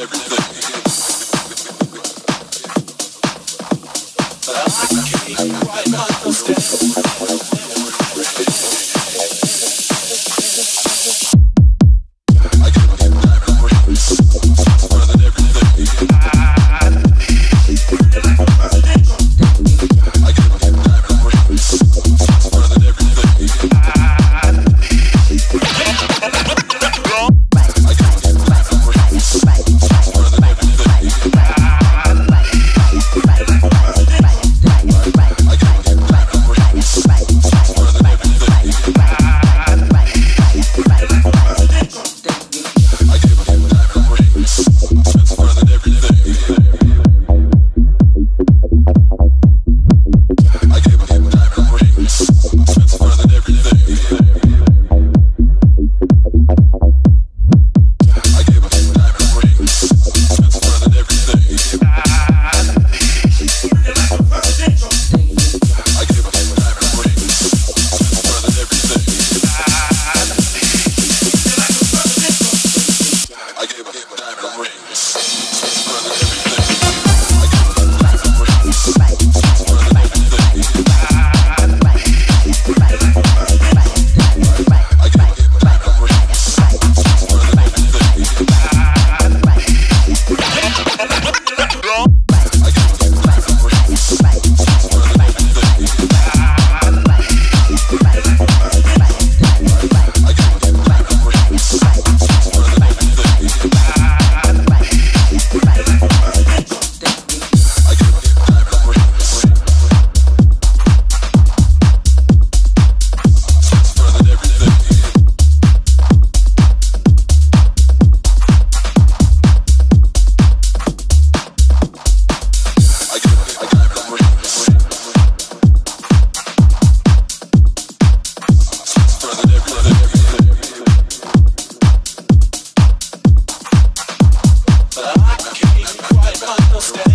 everything. Gave